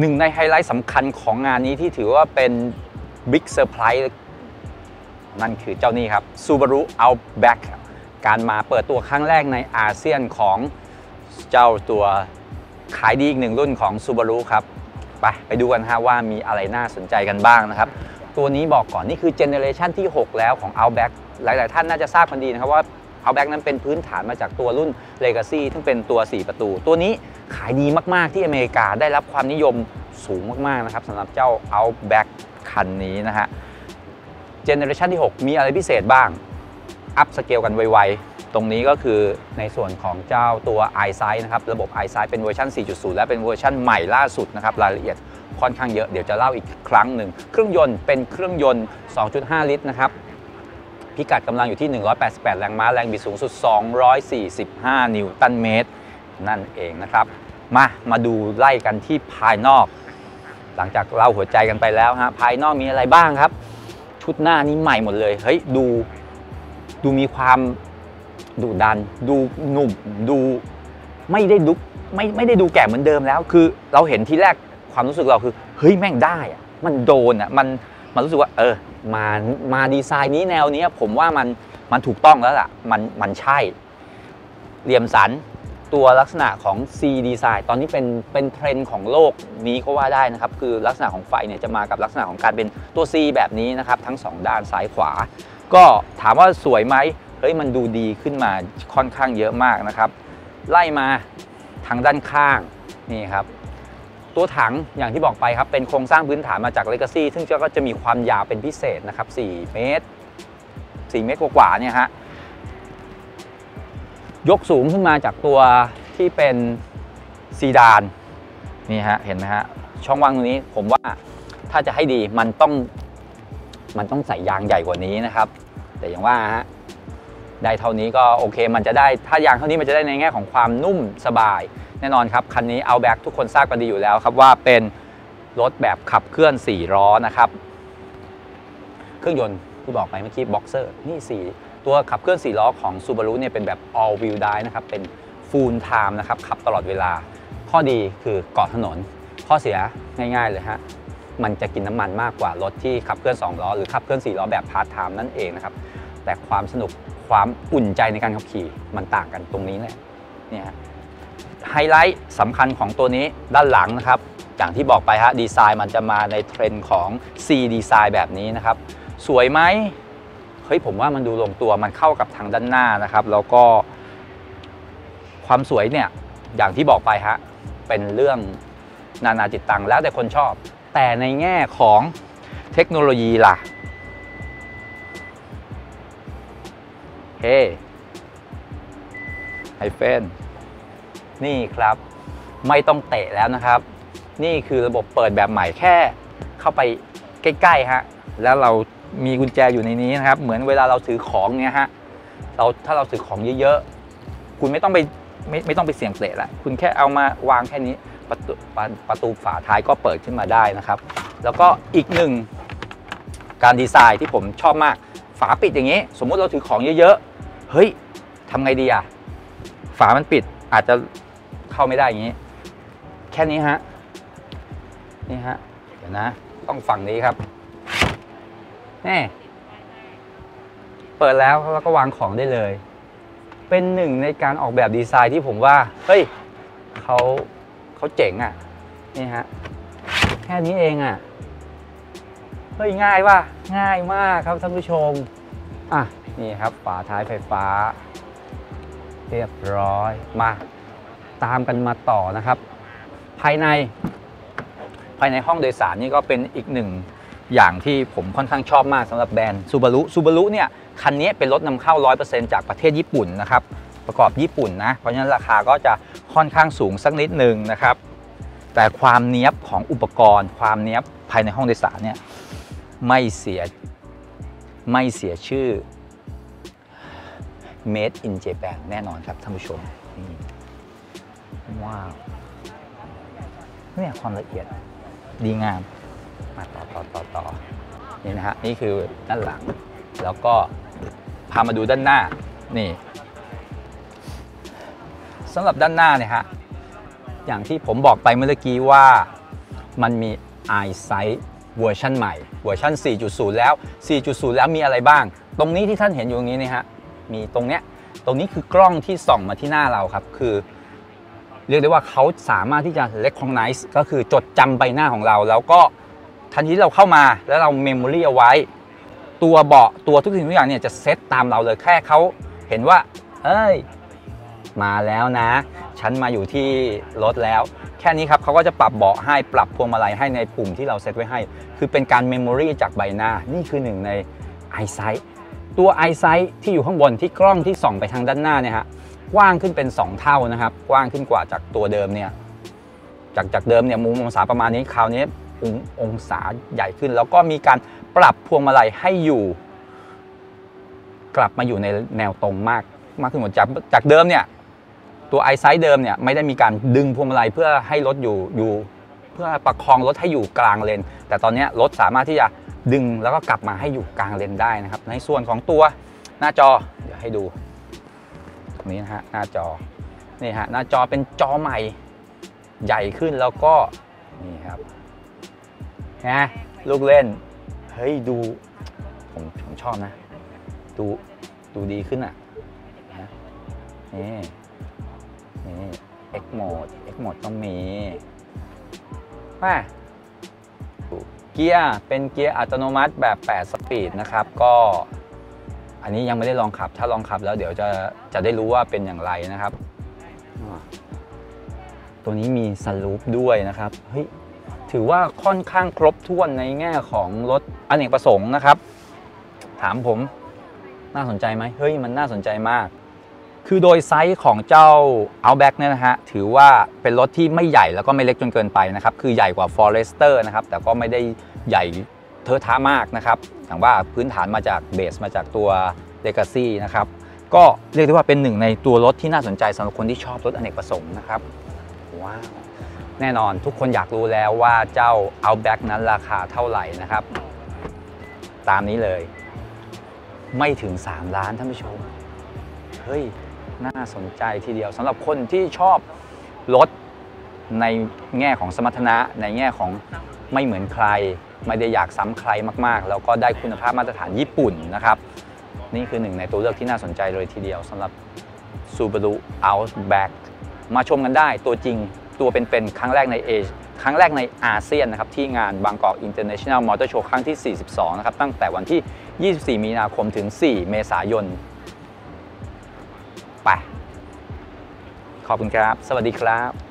หนึ่งในไฮไลท์สำคัญของงานนี้ที่ถือว่าเป็น big surprise นั่นคือเจ้านี่ครับ Subaru Outback การมาเปิดตัวครั้งแรกในอาเซียนของเจ้าตัวขายดีอีกหนึ่งรุ่นของ Subaru ครับ ไปไปดูกันฮะว่ามีอะไรน่าสนใจกันบ้างนะครับ ตัวนี้บอกก่อนนี่คือ generation ที่ 6 แล้วของ Outback หลาย ๆ ท่านน่าจะทราบกันดีนะครับว่า Outback นั้นเป็นพื้นฐานมาจากตัวรุ่น Legacy ซึ่งเป็นตัว 4 ประตู ตัวนี้ขายดีมาก ๆ ที่อเมริกาได้รับความนิยมสูงมาก ๆ นะครับสำหรับเจ้า Outback คันนี้นะฮะ generation ที่ 6 มีอะไรพิเศษบ้าง อัพสเปกกันไวๆ ตรงนี้ก็คือในส่วนของเจ้าตัว EyeSight นะครับ ระบบ EyeSight เป็นเวอร์ชัน 4.0 และเป็นเวอร์ชันใหม่ล่าสุดนะครับ รายละเอียดค่อนข้างเยอะ เดี๋ยวจะเล่าอีกครั้งหนึ่ง เครื่องยนต์เป็นเครื่องยนต์ 2.5 ลิตรนะครับ พิกัดกำลังอยู่ที่ 188 แรงม้าแรงบิดสูงสุด 245 นิวตันเมตร นั่นเองนะครับ มามาดูไล่กันที่ภายนอก หลังจากเล่าหัวใจกันไปแล้วฮะภายนอกมีอะไรบ้างครับ ชุดหน้านี้ใหม่หมดเลยเฮ้ยดูดูมีความดุดัน ดูหนุ่มดูไม่ได้ดุไม่ไม่ได้ดูแก่เหมือนเดิมแล้ว คือเราเห็นทีแรกความรู้สึกเราคือเฮ้ยแม่งได้อะมันโดนอะมัน มันรู้สึกว่าเออมามาดีไซน์นี้แนวนี้ผมว่ามันมันถูกต้องแล้วล่ะมันมันใช่ เหลี่ยมสันตัวลักษณะของ C design ตอนนี้เป็นเป็นเทรนด์ของโลกนี้ก็ว่าได้นะครับ คือลักษณะของไฟเนี่ยจะมากับลักษณะของการเป็นตัว C แบบนี้นะครับ ทั้ง 2 ด้านซ้ายขวา ก็ถามว่าสวยไหมเฮ้ยมันดูดีขึ้นมาค่อนข้างเยอะมากนะครับ ไล่มาทางด้านข้างนี่ครับ ตัวถังอย่างที่บอกไปครับ เป็นโครงสร้างพื้นฐานมาจาก Legacy ซึ่งก็จะมีความยาวเป็นพิเศษนะครับ 4 เมตร 4 เมตรกว่าๆเนี่ยฮะยกสูงขึ้นมาจากตัวที่เป็นซีดานนี่ฮะเห็นไหมฮะช่องว่างตรงนี้ผมว่าถ้าจะให้ดีมันต้องมันต้องใส่ยางใหญ่กว่านี้นะครับ แต่อย่างว่าฮะได้เท่านี้ก็โอเคมันจะได้ถ้ายางเท่านี้มันจะได้ในแง่ของความนุ่มสบาย แน่นอนครับ คันนี้ Outback ทุกคนทราบกันดีอยู่แล้วครับว่าเป็นรถแบบขับเคลื่อน 4 ล้อนะครับ เครื่องยนต์ที่บอกไปเมื่อกี้บ็อกเซอร์นี่ 4 ตัวขับเคลื่อน 4 ล้อของ Subaru เนี่ยเป็นแบบ all wheel drive นะครับ เป็น full time นะครับ ขับตลอดเวลา ข้อดีคือเกาะถนน ข้อเสียง่ายๆเลยฮะ มันจะกินน้ำมันมากกว่ารถที่ขับเคลื่อน 2 ล้อ หรือขับเคลื่อน 4 ล้อแบบ part time นั่นเองนะครับ แต่ความสนุกความอุ่นใจในการขับขี่มันต่างกันตรงนี้แหละเนี่ยฮะ ไฮไลท์สำคัญของตัวนี้ด้านหลังนะครับ อย่างที่บอกไปฮะดีไซน์มันจะมาในเทรนด์ของ C ดีไซน์แบบนี้นะครับ สวยไหมเฮ้ยผมว่ามันดูลงตัวมันเข้ากับทางด้านหน้านะครับ แล้วก็ ความสวยเนี่ยอย่างที่บอกไปฮะเป็นเรื่องนานาจิตตังแล้วแต่คนชอบ แต่ในแง่ของเทคโนโลยีล่ะเฮ้ไฮเฟน นี่ครับ ไม่ต้องเตะแล้วนะครับ นี่คือระบบเปิดแบบใหม่แค่เข้าไปใกล้ๆฮะแล้วเรามีกุญแจอยู่ในนี้นะครับ เหมือนเวลาเราถือของเนี้ยฮะเราถ้าเราถือของเยอะๆ คุณไม่ต้องไปไม่ไม่ต้องไปเสี่ยงเตะละคุณแค่เอามาวางแค่นี้ประตูประประตูฝาท้ายก็เปิดขึ้นมาได้นะครับ แล้วก็อีกหนึ่งการดีไซน์ที่ผมชอบมาก ฝาปิดอย่างนี้ สมมุติเราถือของเยอะๆ เฮ้ยทำไงดีอะฝามันปิดอาจจะ เข้าไม่ได้อย่างนี้ แค่นี้ฮะนี่ฮะเดี๋ยวนะ ต้องฝั่งนี้ครับนี่เปิดแล้วแล้วก็วางของได้เลย เป็นหนึ่งในการออกแบบดีไซน์ที่ผมว่าเฮ้ยเขาเขาเจ๋งอะนี่ฮะแค่นี้เองอะเฮ้ยง่ายว่ะง่ายมากครับท่านผู้ชมอะนี่ครับฝาท้ายไฟฟ้า เรียบร้อยมา ตามกันมาต่อนะครับ ภายในภายในห้องโดยสารนี่ก็เป็นอีกหนึ่งอย่างที่ผมค่อนข้างชอบมากสำหรับแบรนด์ซูบารุซูบารุเนี่ยคันนี้เป็นรถนำเข้า 100%จากประเทศญี่ปุ่นนะครับ ประกอบญี่ปุ่นนะ เพราะฉะนั้นราคาก็จะค่อนข้างสูงสักนิดหนึ่งนะครับ แต่ความเนี้ยบของอุปกรณ์ ความเนี้ยบภายในห้องโดยสารเนี่ยไม่เสียไม่เสียชื่อ Made in Japan แน่นอนครับท่านผู้ชม ว้าวเนี่ยความละเอียดดีงาม มาต่อต่อต่อต่อนี่นะฮะนี่คือด้านหลัง แล้วก็พามาดูด้านหน้านี่สำหรับด้านหน้าเนี่ยฮะอย่างที่ผมบอกไปเมื่อกี้ว่ามันมี iSight เวอร์ชันใหม่ เวอร์ชัน 4.0 แล้ว 4.0 แล้วมีอะไรบ้าง ตรงนี้ที่ท่านเห็นอยู่ตรงนี้นะฮะ มีตรงเนี้ย ตรงนี้คือกล้องที่ส่องมาที่หน้าเราครับ คือ เรียกได้ว่าเขาสามารถที่จะ recognize ก็คือจดจำใบหน้าของเรา แล้วก็ทันทีที่เราเข้ามาแล้วเรา memory เอาไว้ ตัวเบาะตัวทุกสิ่งทุกอย่างเนี่ยจะเซตตามเราเลยแค่เขาเห็นว่า เอ้ย มาแล้วนะ ฉันมาอยู่ที่รถแล้ว แค่นี้ครับเขาก็จะปรับเบาะให้ปรับพวงมาลัยให้ในปุ่มที่เราเซตไว้ให้ คือเป็นการเมมโมรีจากใบหน้า นี่คือหนึ่งใน iSight ตัว iSight ที่อยู่ข้างบนที่กล้องที่ส่องไปทางด้านหน้าเนี่ยฮะ กว้างขึ้นเป็น 2 เท่านะครับ กว้างขึ้นกว่าจากตัวเดิมเนี่ยจากจากเดิมเนี่ยมุมองศาประมาณนี้คราวนี้ององศาใหญ่ขึ้น แล้วก็มีการปรับพวงมาลัยให้อยู่ กลับมาอยู่ในแนวตรงมากมากขึ้นหมดจากจากเดิมเนี่ยตัวไอไซด์เดิมเนี่ยไม่ได้มีการดึงพวงมาลัยเพื่อให้รถอยู่อยู่ เพื่อประคองรถให้อยู่กลางเลน แต่ตอนนี้รถสามารถที่จะดึงแล้วก็กลับมาให้อยู่กลางเลนได้นะครับ ในส่วนของตัวหน้าจอเดี๋ยวให้ดู นี้นะฮะหน้าจอนี่ฮะหน้าจอเป็นจอใหม่ใหญ่ขึ้นแล้วก็นี่ครับนะลูกเล่นเฮ้ยดูผมผมชอบนะ ดูดูดีขึ้นอะนะนี่นี่ X mode X mode ต้องมีมาเกียร์เป็นเกียร์อัตโนมัติแบบ 8 speed นะครับ ก็ อันนี้ยังไม่ได้ลองขับ ถ้าลองขับแล้วเดี๋ยวจะจะได้รู้ว่าเป็นอย่างไรนะครับ ตัวนี้มีสลูปด้วยนะครับเฮ้ยถือว่าค่อนข้างครบถ้วนในแง่ของรถอเนกประสงค์นะครับ ถามผมน่าสนใจไหมเฮ้ยมันน่าสนใจมาก คือโดยไซส์ของเจ้า Outback เนี่ยนะฮะถือว่าเป็นรถที่ไม่ใหญ่แล้วก็ไม่เล็กจนเกินไปนะครับ คือใหญ่กว่า Forester นะครับ แต่ก็ไม่ได้ใหญ่เทอะทะมากนะครับ อย่างว่าพื้นฐานมาจากเบสมาจากตัว Legacy นะครับ ก็เรียกได้ว่าเป็นหนึ่งในตัวรถที่น่าสนใจสำหรับคนที่ชอบรถอเนกประสงค์นะครับว้าวแน่นอนทุกคนอยากรู้แล้วว่าเจ้า Outback นั้นราคาเท่าไหร่นะครับ ตามนี้เลย ไม่ถึง 3 ล้านท่านผู้ชม เฮ้ย น่าสนใจทีเดียวสำหรับคนที่ชอบรถในแง่ของสมรรถนะในแง่ของไม่เหมือนใคร ไม่ได้อยากซ้ำใครมากๆ แล้วก็ได้คุณภาพมาตรฐานญี่ปุ่นนะครับ นี่คือหนึ่งในตัวเลือกที่น่าสนใจเลยทีเดียวสำหรับ Subaru Outback มาชมกันได้ตัวจริงตัวเป็นๆครั้งแรกในเอครั้งแรกในอาเซียนนะครับที่งานบางกอก International Motor Show ครั้งที่ 42 นะครับ ตั้งแต่วันที่ 24 มีนาคมถึง 4 เมษายน ไป ขอบคุณครับ สวัสดีครับ